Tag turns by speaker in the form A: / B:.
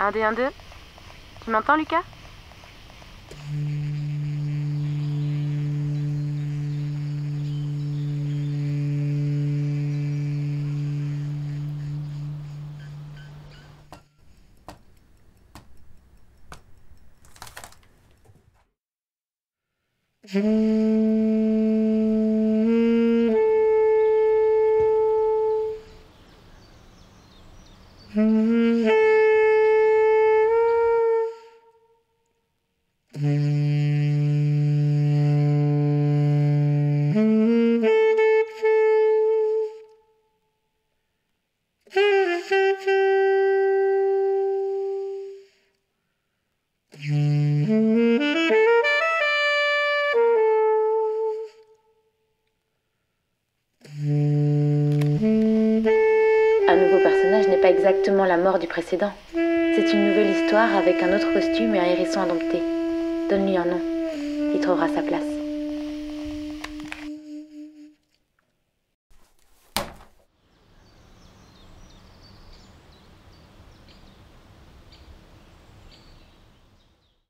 A: Un dé, un deux. Tu m'entends, Lucas?
B: Un la mort du précédent. C'est une nouvelle histoire avec un autre costume et un hérisson indompté. Donne-lui un nom. Il trouvera sa place.